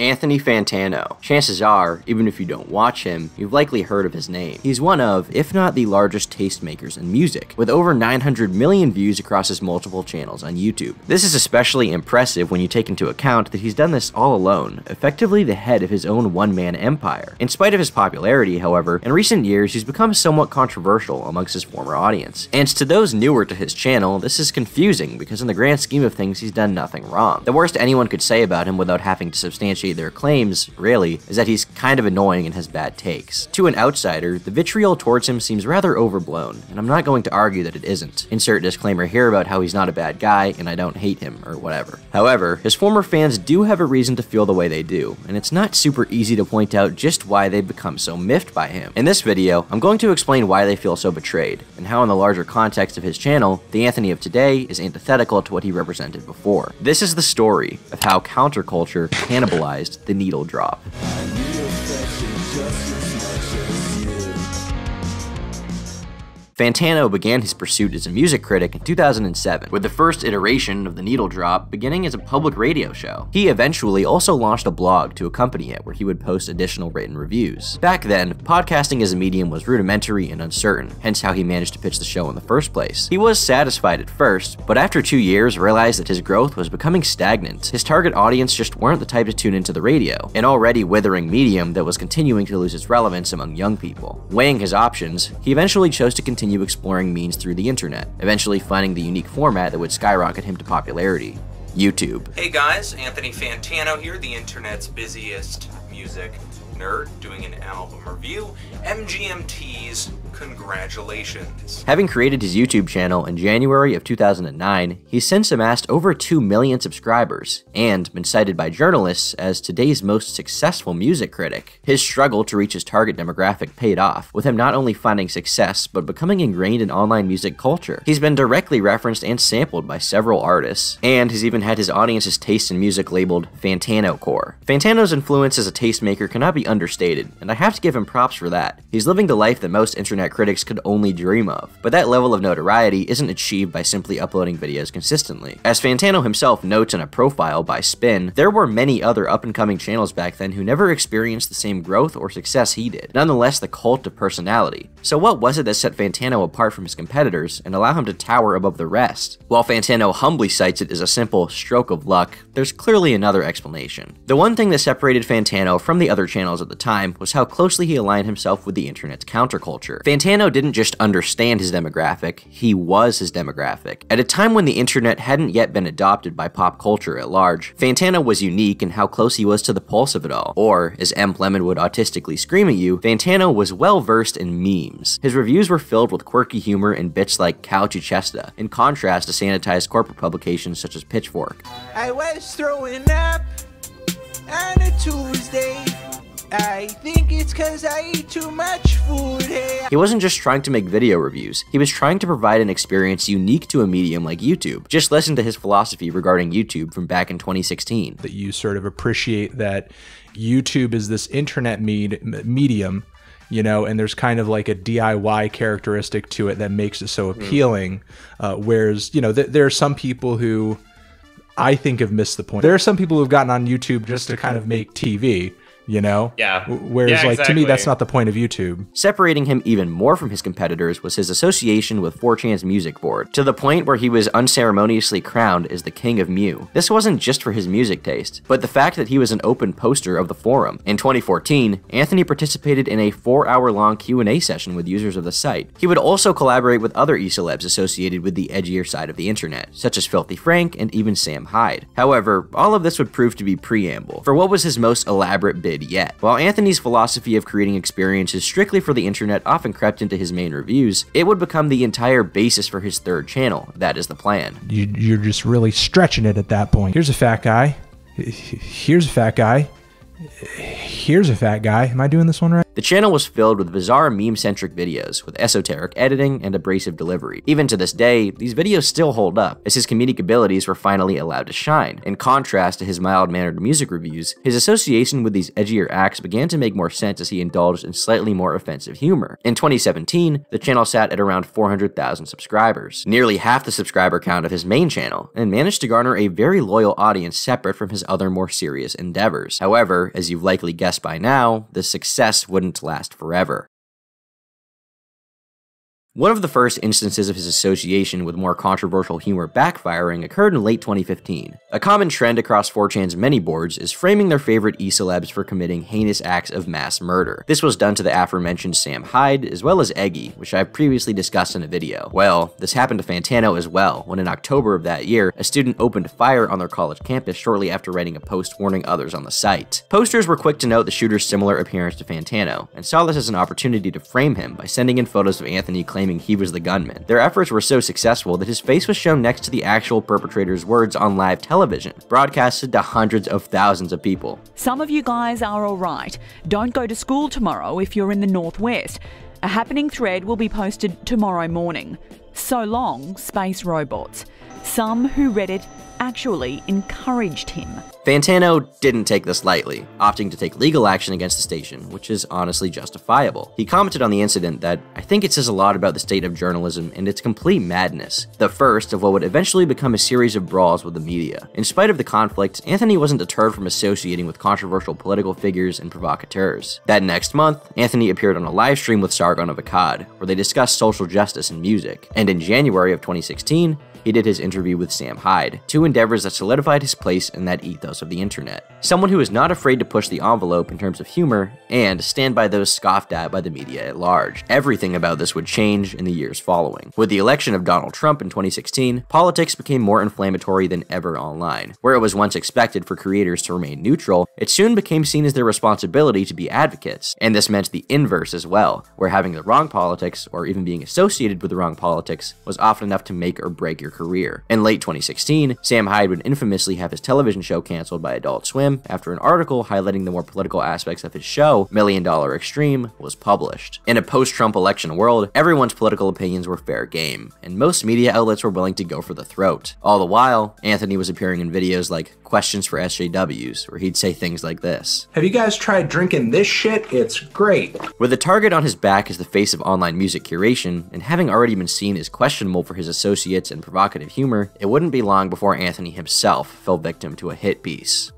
Anthony Fantano. Chances are, even if you don't watch him, you've likely heard of his name. He's one of, if not the largest tastemakers in music, with over 900 million views across his multiple channels on YouTube. This is especially impressive when you take into account that he's done this all alone, effectively the head of his own one-man empire. In spite of his popularity, however, in recent years he's become somewhat controversial amongst his former audience. And to those newer to his channel, this is confusing because in the grand scheme of things he's done nothing wrong. The worst anyone could say about him without having to substantiate substantiate their claims, really, is that he's kind of annoying and has bad takes. To an outsider, the vitriol towards him seems rather overblown, and I'm not going to argue that it isn't. Insert disclaimer here about how he's not a bad guy and I don't hate him, or whatever. However, his former fans do have a reason to feel the way they do, and it's not super easy to point out just why they've become so miffed by him. In this video, I'm going to explain why they feel so betrayed, and how in the larger context of his channel, the Anthony of today is antithetical to what he represented before. This is the story of how counterculture cannibalized the needle drop. Fantano began his pursuit as a music critic in 2007, with the first iteration of The Needle Drop beginning as a public radio show. He eventually also launched a blog to accompany it where he would post additional written reviews. Back then, podcasting as a medium was rudimentary and uncertain, hence how he managed to pitch the show in the first place. He was satisfied at first, but after two years realized that his growth was becoming stagnant. His target audience just weren't the type to tune into the radio, an already withering medium that was continuing to lose its relevance among young people. Weighing his options, he eventually chose to continue continue exploring means through the internet, eventually finding the unique format that would skyrocket him to popularity. YouTube. Hey guys, Anthony Fantano here, the internet's busiest music nerd, doing an album review. MGMT's Congratulations. Having created his YouTube channel in January of 2009, he's since amassed over 2 million subscribers and been cited by journalists as today's most successful music critic. His struggle to reach his target demographic paid off, with him not only finding success but becoming ingrained in online music culture. He's been directly referenced and sampled by several artists, and has even had his audience's taste in music labeled Fantano Core. Fantano's influence as a tastemaker cannot be understated, and I have to give him props for that. He's living the life that most internet internet critics could only dream of. But that level of notoriety isn't achieved by simply uploading videos consistently. As Fantano himself notes in a profile by Spin, there were many other up-and-coming channels back then who never experienced the same growth or success he did, nonetheless the cult of personality. So what was it that set Fantano apart from his competitors and allow him to tower above the rest? While Fantano humbly cites it as a simple stroke of luck, there's clearly another explanation. The one thing that separated Fantano from the other channels at the time was how closely he aligned himself with the internet's counterculture. Fantano didn't just understand his demographic, he was his demographic. At a time when the internet hadn't yet been adopted by pop culture at large, Fantano was unique in how close he was to the pulse of it all. Or, as M. Lemon would autistically scream at you, Fantano was well versed in memes. His reviews were filled with quirky humor and bits like Cal Chuchesta, in contrast to sanitized corporate publications such as Pitchfork. I was throwing up on a Tuesday. I think it's cause I eat too much food. Hey. He wasn't just trying to make video reviews, he was trying to provide an experience unique to a medium like YouTube. Just listen to his philosophy regarding YouTube from back in 2016. That you sort of appreciate that YouTube is this internet med- medium you know, and there's kind of like a DIY characteristic to it that makes it so hmm. appealing. Uh, whereas, you know, th- there are some people who I think have missed the point. There are some people who've gotten on YouTube just to kind of make TV you know? Yeah. Whereas, yeah, like, exactly. to me, that's not the point of YouTube. Separating him even more from his competitors was his association with 4chan's music board, to the point where he was unceremoniously crowned as the king of Mew. This wasn't just for his music taste, but the fact that he was an open poster of the forum. In 2014, Anthony participated in a four-hour-long Q&A session with users of the site. He would also collaborate with other e-celebs associated with the edgier side of the internet, such as Filthy Frank and even Sam Hyde. However, all of this would prove to be preamble, for what was his most elaborate bid yet. While Anthony's philosophy of creating experiences strictly for the internet often crept into his main reviews, it would become the entire basis for his third channel. That is the plan. You, are just really stretching it at that point. Here's a fat guy. Here's a fat guy here's a fat guy. Am I doing this one right? The channel was filled with bizarre meme-centric videos, with esoteric editing and abrasive delivery. Even to this day, these videos still hold up, as his comedic abilities were finally allowed to shine. In contrast to his mild-mannered music reviews, his association with these edgier acts began to make more sense as he indulged in slightly more offensive humor. In 2017, the channel sat at around 400,000 subscribers, nearly half the subscriber count of his main channel, and managed to garner a very loyal audience separate from his other more serious endeavors. However, as you've likely guessed by now, the success wouldn't wouldn't last forever. One of the first instances of his association with more controversial humor backfiring occurred in late 2015. A common trend across 4chan's many boards is framing their favorite e-celebs for committing heinous acts of mass murder. This was done to the aforementioned Sam Hyde, as well as Eggy, which I've previously discussed in a video. Well, this happened to Fantano as well, when in October of that year, a student opened fire on their college campus shortly after writing a post warning others on the site. Posters were quick to note the shooter's similar appearance to Fantano, and saw this as an opportunity to frame him by sending in photos of Anthony claiming claiming he was the gunman. Their efforts were so successful that his face was shown next to the actual perpetrator's words on live television, broadcasted to hundreds of thousands of people. Some of you guys are alright. Don't go to school tomorrow if you're in the Northwest. A happening thread will be posted tomorrow morning. So long, space robots. Some who read it actually encouraged him. Fantano didn't take this lightly, opting to take legal action against the station, which is honestly justifiable. He commented on the incident that, I think it says a lot about the state of journalism and its complete madness, the first of what would eventually become a series of brawls with the media. In spite of the conflict, Anthony wasn't deterred from associating with controversial political figures and provocateurs. That next month, Anthony appeared on a live stream with Sargon of Akkad, where they discussed social justice and music. And in January of 2016, he did his interview with Sam Hyde, two endeavors that solidified his place in that ethos of the internet. Someone who is not afraid to push the envelope in terms of humor and stand by those scoffed at by the media at large. Everything about this would change in the years following. With the election of Donald Trump in 2016, politics became more inflammatory than ever online. Where it was once expected for creators to remain neutral, it soon became seen as their responsibility to be advocates, and this meant the inverse as well, where having the wrong politics, or even being associated with the wrong politics, was often enough to make or break your career. In late 2016, Sam Hyde would infamously have his television show canceled by Adult Swim after an article highlighting the more political aspects of his show, Million Dollar Extreme, was published. In a post-Trump election world, everyone's political opinions were fair game, and most media outlets were willing to go for the throat. All the while, Anthony was appearing in videos like Questions for SJWs, where he'd say things like this. Have you guys tried drinking this shit? It's great. With a target on his back as the face of online music curation, and having already been seen as questionable for his associates and provocative provocative humor, it wouldn't be long before Anthony himself fell victim to a hit piece.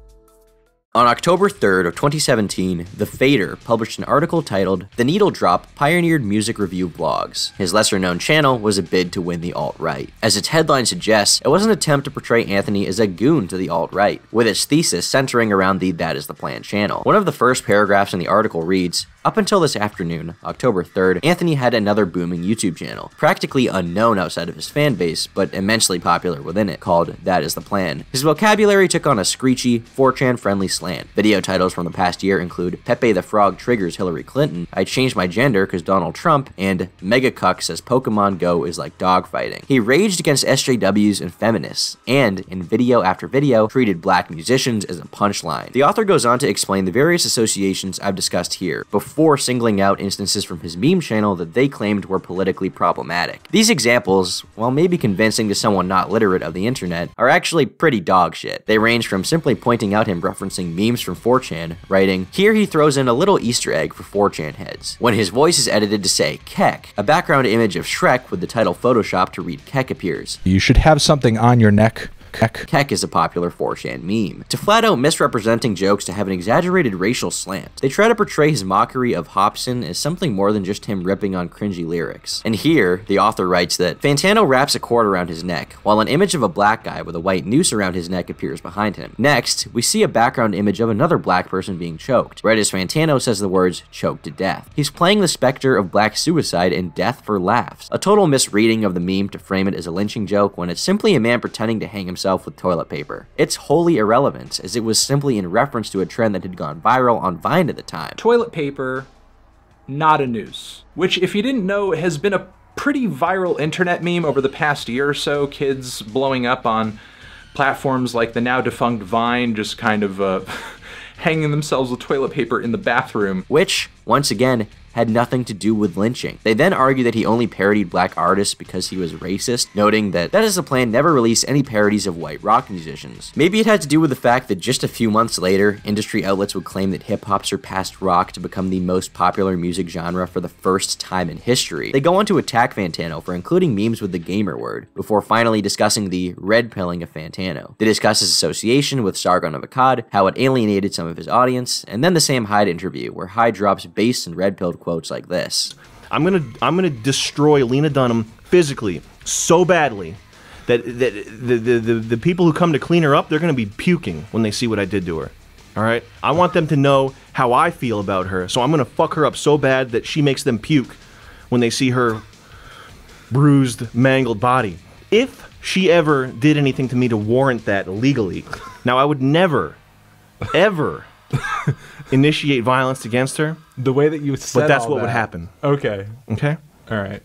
On October 3rd of 2017, The Fader published an article titled The Needle Drop Pioneered Music Review Blogs. His lesser-known channel was a bid to win the alt-right. As its headline suggests, it was an attempt to portray Anthony as a goon to the alt-right, with its thesis centering around the That Is the Plan channel. One of the first paragraphs in the article reads, up until this afternoon, October 3rd, Anthony had another booming YouTube channel, practically unknown outside of his fan base, but immensely popular within it, called That Is the Plan. His vocabulary took on a screechy, 4chan slant. Video titles from the past year include Pepe the Frog triggers Hillary Clinton, I changed my gender because Donald Trump, and Mega Cuck says Pokemon Go is like dogfighting. He raged against SJWs and feminists, and in video after video, treated black musicians as a punchline. The author goes on to explain the various associations I've discussed here, before singling out instances from his meme channel that they claimed were politically problematic. These examples, while maybe convincing to someone not literate of the internet, are actually pretty dogshit. They range from simply pointing out him referencing memes from 4chan, writing, Here he throws in a little easter egg for 4chan heads, when his voice is edited to say Kek, a background image of Shrek with the title Photoshop to read Kek appears. You should have something on your neck Kek. Kek is a popular 4chan meme. To flat out misrepresenting jokes to have an exaggerated racial slant, they try to portray his mockery of Hopsin as something more than just him ripping on cringy lyrics. And here, the author writes that Fantano wraps a cord around his neck, while an image of a black guy with a white noose around his neck appears behind him. Next, we see a background image of another black person being choked, right as Fantano says the words, choked to death. He's playing the specter of black suicide and death for laughs. A total misreading of the meme to frame it as a lynching joke when it's simply a man pretending to hang himself himself with toilet paper. It's wholly irrelevant, as it was simply in reference to a trend that had gone viral on Vine at the time. Toilet paper, not a noose. Which, if you didn't know, has been a pretty viral internet meme over the past year or so. Kids blowing up on platforms like the now defunct Vine, just kind of uh, hanging themselves with toilet paper in the bathroom. which, once again, had nothing to do with lynching. They then argue that he only parodied black artists because he was racist, noting that that is the plan never release any parodies of white rock musicians. Maybe it had to do with the fact that just a few months later, industry outlets would claim that hip hop surpassed rock to become the most popular music genre for the first time in history. They go on to attack Fantano for including memes with the gamer word, before finally discussing the red pilling of Fantano. They discuss his association with Sargon of Akkad, how it alienated some of his audience, and then the Sam Hyde interview, where Hyde drops bass and red pilled quotes like this. I'm gonna I'm gonna destroy Lena Dunham physically so badly that, that the, the, the, the people who come to clean her up they're gonna be puking when they see what I did to her. All right, I want them to know how I feel about her, so I'm gonna fuck her up so bad that she makes them puke when they see her bruised, mangled body. If she ever did anything to me to warrant that legally, now I would never, ever initiate violence against her. The way that you said But that's what would happen. Okay. Okay. All right.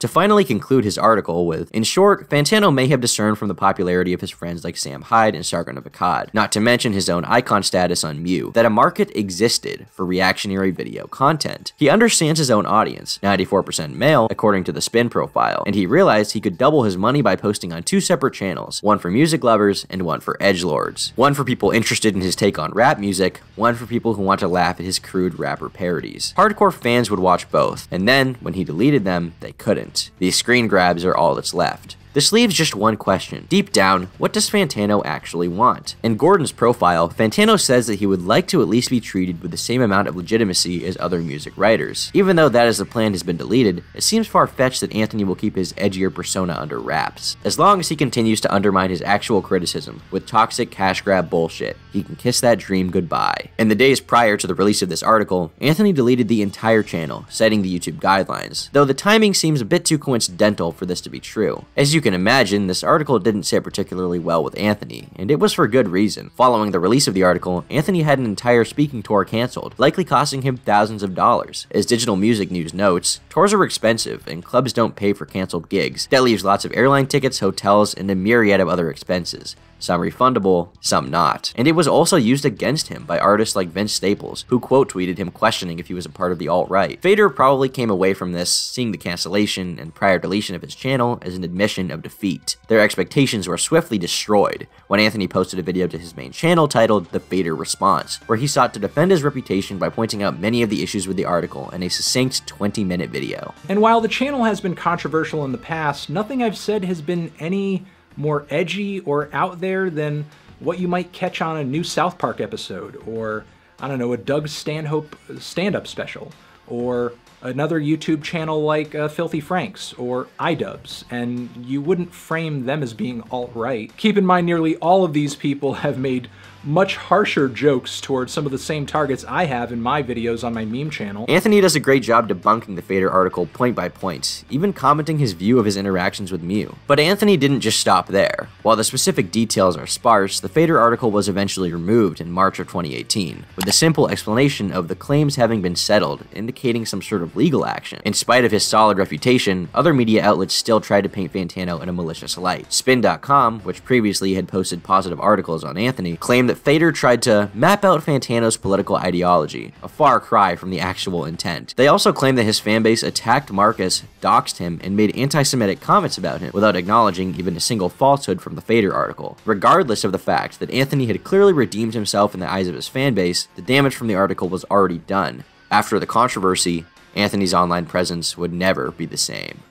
To finally conclude his article with, in short, Fantano may have discerned from the popularity of his friends like Sam Hyde and Sargon of Akkad, not to mention his own icon status on Mew, that a market existed for reactionary video content. He understands his own audience, 94% male, according to the spin profile, and he realized he could double his money by posting on two separate channels, one for music lovers and one for edgelords. One for people interested in his take on rap music, one for people who want to laugh at his crude rapper parodies. Hardcore fans would watch both, and then, when he deleted them, they couldn't. These screen grabs are all that's left. This leaves just one question. Deep down, what does Fantano actually want? In Gordon's profile, Fantano says that he would like to at least be treated with the same amount of legitimacy as other music writers. Even though that is the plan has been deleted, it seems far-fetched that Anthony will keep his edgier persona under wraps. As long as he continues to undermine his actual criticism with toxic cash grab bullshit, he can kiss that dream goodbye. In the days prior to the release of this article, Anthony deleted the entire channel, citing the YouTube guidelines, though the timing seems a bit too coincidental for this to be true. As you can imagine, this article didn't sit particularly well with Anthony, and it was for good reason. Following the release of the article, Anthony had an entire speaking tour canceled, likely costing him thousands of dollars. As Digital Music News notes, tours are expensive, and clubs don't pay for canceled gigs. That leaves lots of airline tickets, hotels, and a myriad of other expenses some refundable, some not. And it was also used against him by artists like Vince Staples, who quote tweeted him questioning if he was a part of the alt right. Fader probably came away from this, seeing the cancellation and prior deletion of his channel as an admission of defeat. Their expectations were swiftly destroyed when Anthony posted a video to his main channel titled The Fader Response, where he sought to defend his reputation by pointing out many of the issues with the article in a succinct 20 minute video. And while the channel has been controversial in the past, nothing I've said has been any more edgy or out there than what you might catch on a new South Park episode, or I don't know, a Doug Stanhope stand-up special, or another YouTube channel like uh, Filthy Franks or iDubbbz, and you wouldn't frame them as being alt-right. Keep in mind, nearly all of these people have made much harsher jokes towards some of the same targets I have in my videos on my meme channel. Anthony does a great job debunking the Fader article point by point, even commenting his view of his interactions with Mew. But Anthony didn't just stop there. While the specific details are sparse, the Fader article was eventually removed in March of 2018, with the simple explanation of the claims having been settled, indicating some sort of legal action. In spite of his solid reputation, other media outlets still tried to paint Fantano in a malicious light. Spin.com, which previously had posted positive articles on Anthony, claimed that Fader tried to map out Fantano's political ideology, a far cry from the actual intent. They also claim that his fanbase attacked Marcus, doxed him, and made anti-Semitic comments about him, without acknowledging even a single falsehood from the Fader article. Regardless of the fact that Anthony had clearly redeemed himself in the eyes of his fanbase, the damage from the article was already done. After the controversy, Anthony's online presence would never be the same.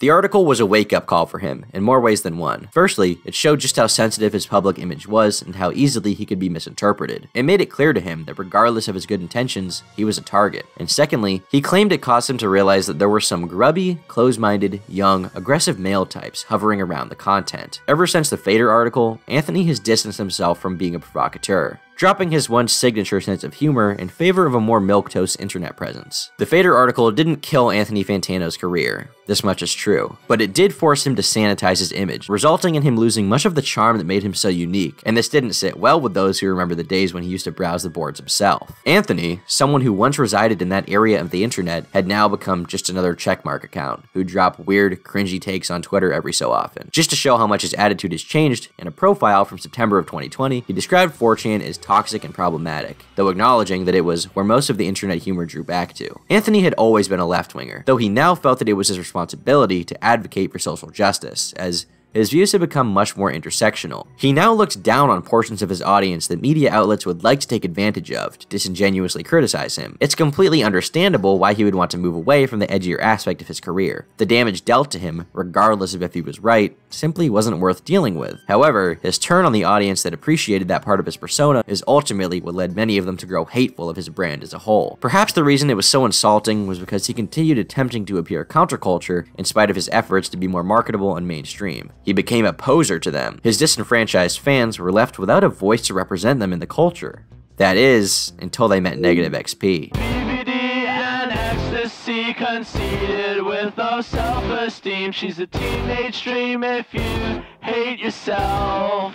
The article was a wake up call for him in more ways than one. Firstly, it showed just how sensitive his public image was and how easily he could be misinterpreted. It made it clear to him that regardless of his good intentions, he was a target. And secondly, he claimed it caused him to realize that there were some grubby, close minded, young, aggressive male types hovering around the content. Ever since the Fader article, Anthony has distanced himself from being a provocateur dropping his once signature sense of humor in favor of a more milquetoast internet presence. The Fader article didn't kill Anthony Fantano's career, this much is true, but it did force him to sanitize his image, resulting in him losing much of the charm that made him so unique, and this didn't sit well with those who remember the days when he used to browse the boards himself. Anthony, someone who once resided in that area of the internet, had now become just another checkmark account, who dropped weird, cringy takes on Twitter every so often. Just to show how much his attitude has changed, in a profile from September of 2020, he described 4chan as toxic and problematic, though acknowledging that it was where most of the internet humor drew back to. Anthony had always been a left-winger, though he now felt that it was his responsibility to advocate for social justice, as his views have become much more intersectional. He now looks down on portions of his audience that media outlets would like to take advantage of to disingenuously criticize him. It's completely understandable why he would want to move away from the edgier aspect of his career. The damage dealt to him, regardless of if he was right, simply wasn't worth dealing with. However, his turn on the audience that appreciated that part of his persona is ultimately what led many of them to grow hateful of his brand as a whole. Perhaps the reason it was so insulting was because he continued attempting to appear counterculture in spite of his efforts to be more marketable and mainstream. He became a poser to them. His disenfranchised fans were left without a voice to represent them in the culture. That is, until they met Negative XP. BPD and ecstasy conceited with no self-esteem. She's a teenage dream if you hate yourself.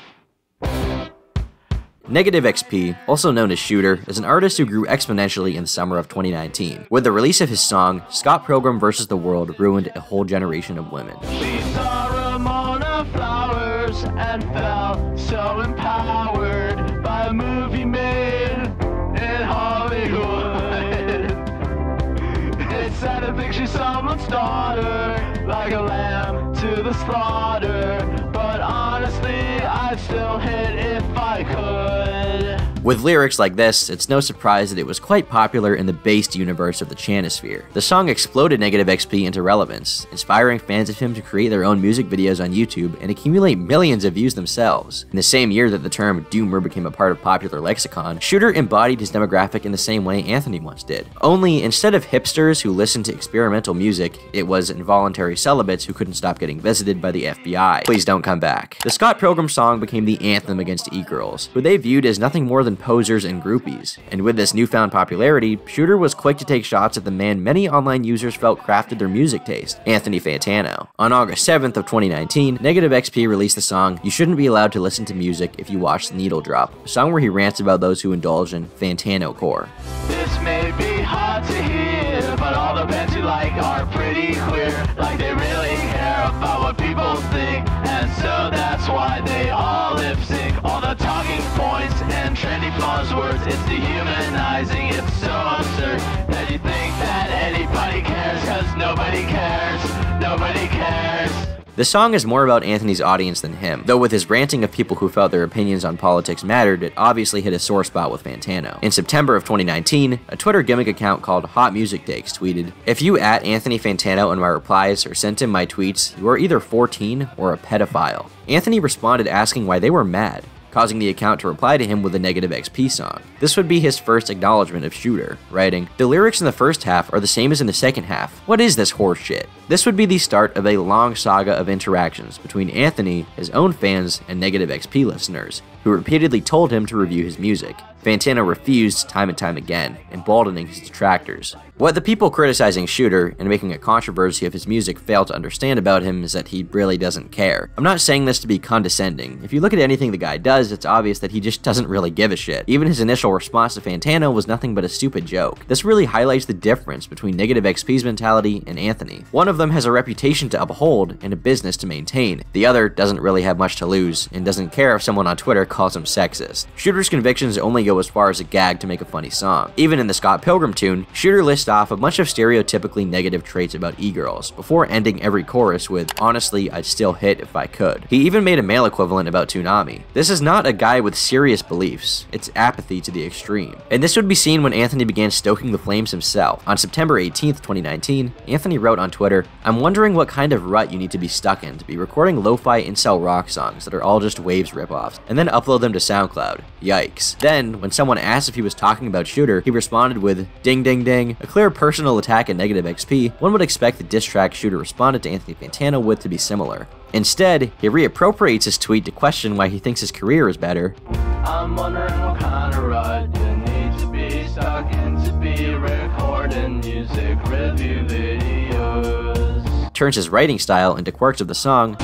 Negative XP, also known as Shooter, is an artist who grew exponentially in the summer of 2019. With the release of his song, Scott Pilgrim vs. the World ruined a whole generation of women. And felt so empowered by a movie made in Hollywood. Sad to think she's someone's daughter, like a lamb to the slaughter. But honestly, I'd still hit if I could. With lyrics like this, it's no surprise that it was quite popular in the based universe of the Chanosphere. The song exploded Negative XP into relevance, inspiring fans of him to create their own music videos on YouTube and accumulate millions of views themselves. In the same year that the term doomer became a part of popular lexicon, Shooter embodied his demographic in the same way Anthony once did. Only, instead of hipsters who listened to experimental music, it was involuntary celibates who couldn't stop getting visited by the FBI. Please don't come back. The Scott Pilgrim song became the anthem against e-girls, who they viewed as nothing more than posers and groupies. And with this newfound popularity, Shooter was quick to take shots at the man many online users felt crafted their music taste, Anthony Fantano. On August 7th of 2019, Negative XP released the song You Shouldn't Be Allowed to Listen to Music If You Watch the Needle Drop, a song where he rants about those who indulge in Fantano core. Like so that's why they all lip it's dehumanizing, it's so absurd that you think that anybody cares, cause nobody cares, nobody cares. The song is more about Anthony's audience than him, though with his ranting of people who felt their opinions on politics mattered, it obviously hit a sore spot with Fantano. In September of 2019, a Twitter gimmick account called Hot Music Takes tweeted, If you at Anthony Fantano in my replies or sent him my tweets, you are either 14 or a pedophile. Anthony responded asking why they were mad causing the account to reply to him with a negative XP song. This would be his first acknowledgement of Shooter, writing, The lyrics in the first half are the same as in the second half. What is this horse shit? This would be the start of a long saga of interactions between Anthony, his own fans, and negative XP listeners, who repeatedly told him to review his music. Fantano refused time and time again, emboldening his detractors. What the people criticizing Shooter and making a controversy of his music fail to understand about him is that he really doesn't care. I'm not saying this to be condescending. If you look at anything the guy does, it's obvious that he just doesn't really give a shit. Even his initial response to Fantano was nothing but a stupid joke. This really highlights the difference between Negative XP's mentality and Anthony. One of them has a reputation to uphold and a business to maintain. The other doesn't really have much to lose and doesn't care if someone on Twitter calls him sexist. Shooter's convictions only go as far as a gag to make a funny song. Even in the Scott Pilgrim tune, Shooter lists off a bunch of stereotypically negative traits about e-girls, before ending every chorus with, honestly, I'd still hit if I could. He even made a male equivalent about Toonami. This is not a guy with serious beliefs, it's apathy to the extreme. And this would be seen when Anthony began stoking the flames himself. On September 18th, 2019, Anthony wrote on Twitter, I'm wondering what kind of rut you need to be stuck in to be recording lo-fi incel rock songs that are all just Wavves ripoffs, and then upload them to SoundCloud. Yikes. Then, when someone asked if he was talking about Shooter, he responded with, ding ding ding, a clear personal attack at negative XP, one would expect the diss track Shooter responded to Anthony Fantano with to be similar. Instead, he reappropriates his tweet to question why he thinks his career is better. Turns his writing style into quirks of the song,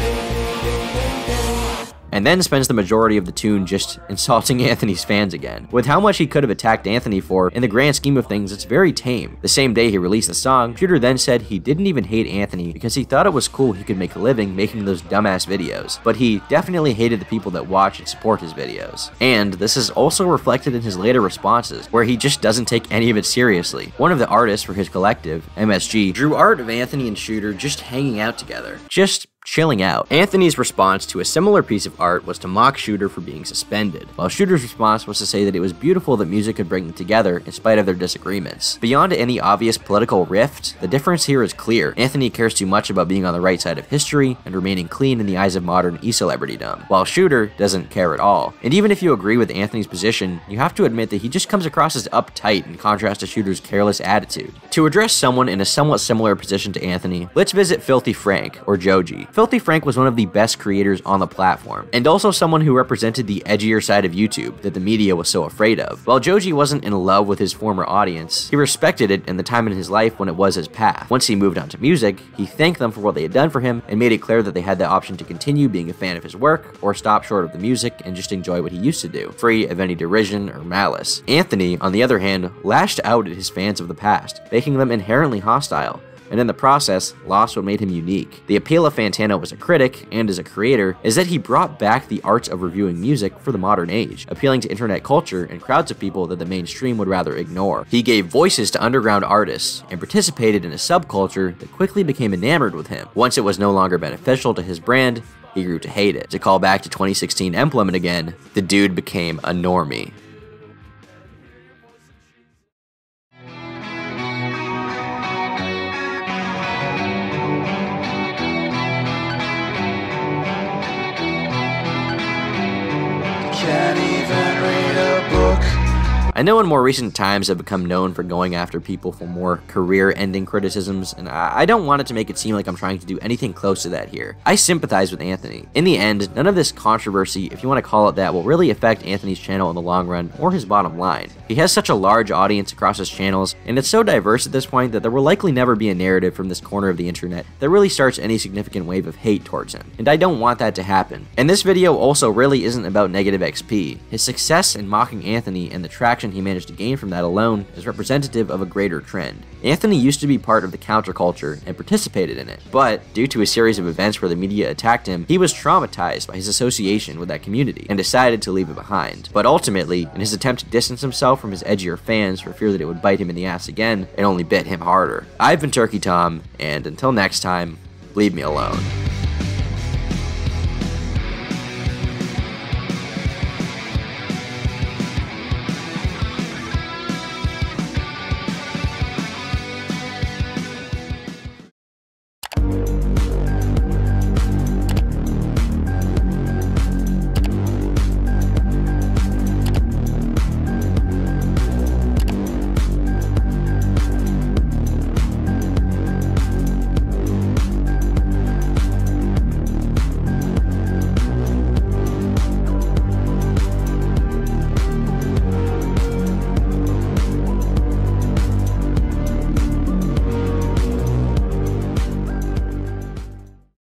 and then spends the majority of the tune just insulting Anthony's fans again. With how much he could have attacked Anthony for, in the grand scheme of things, it's very tame. The same day he released the song, Shooter then said he didn't even hate Anthony because he thought it was cool he could make a living making those dumbass videos, but he definitely hated the people that watch and support his videos. And this is also reflected in his later responses, where he just doesn't take any of it seriously. One of the artists for his collective, MSG, drew art of Anthony and Shooter just hanging out together. Just chilling out. Anthony's response to a similar piece of art was to mock Shooter for being suspended, while Shooter's response was to say that it was beautiful that music could bring them together in spite of their disagreements. Beyond any obvious political rift, the difference here is clear. Anthony cares too much about being on the right side of history and remaining clean in the eyes of modern e-celebritydom, while Shooter doesn't care at all. And even if you agree with Anthony's position, you have to admit that he just comes across as uptight in contrast to Shooter's careless attitude. To address someone in a somewhat similar position to Anthony, let's visit Filthy Frank, or Joji. Filthy Frank was one of the best creators on the platform, and also someone who represented the edgier side of YouTube that the media was so afraid of. While Joji wasn't in love with his former audience, he respected it and the time in his life when it was his path. Once he moved on to music, he thanked them for what they had done for him and made it clear that they had the option to continue being a fan of his work or stop short of the music and just enjoy what he used to do, free of any derision or malice. Anthony, on the other hand, lashed out at his fans of the past, making them inherently hostile and in the process, lost what made him unique. The appeal of Fantano as a critic and as a creator is that he brought back the art of reviewing music for the modern age, appealing to internet culture and crowds of people that the mainstream would rather ignore. He gave voices to underground artists and participated in a subculture that quickly became enamored with him. Once it was no longer beneficial to his brand, he grew to hate it. To call back to 2016 Employment again, the dude became a normie. I know in more recent times I've become known for going after people for more career ending criticisms, and I don't want it to make it seem like I'm trying to do anything close to that here. I sympathize with Anthony. In the end, none of this controversy, if you want to call it that, will really affect Anthony's channel in the long run or his bottom line. He has such a large audience across his channels, and it's so diverse at this point that there will likely never be a narrative from this corner of the internet that really starts any significant wave of hate towards him, and I don't want that to happen. And this video also really isn't about negative XP. His success in mocking Anthony and the traction he managed to gain from that alone is representative of a greater trend. Anthony used to be part of the counterculture and participated in it, but due to a series of events where the media attacked him, he was traumatized by his association with that community and decided to leave it behind. But ultimately, in his attempt to distance himself from his edgier fans for fear that it would bite him in the ass again, it only bit him harder. I've been Turkey Tom, and until next time, leave me alone.